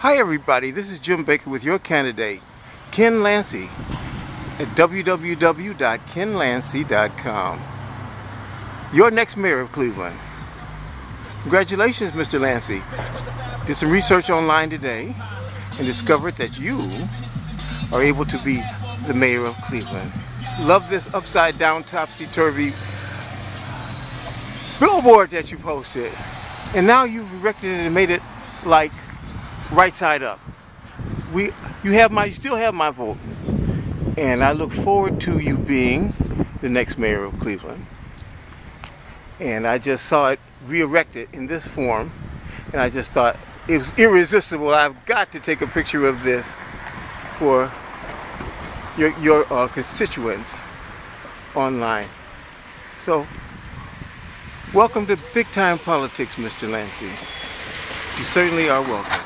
Hi everybody, this is Jim Baker with your candidate, Ken Lanci at www.kenlanci.com. Your next mayor of Cleveland. Congratulations, Mr. Lanci. Did some research online today and discovered that you are able to be the mayor of Cleveland. Love this upside down, topsy-turvy billboard that you posted. And now you've erected it and made it like right side up. We, you have my, you still have my vote. And I look forward to you being the next mayor of Cleveland. And I just saw it re-erected in this form. And I just thought it was irresistible. I've got to take a picture of this for your, your uh, constituents online. So, welcome to big time politics, Mr. Lanci. You certainly are welcome.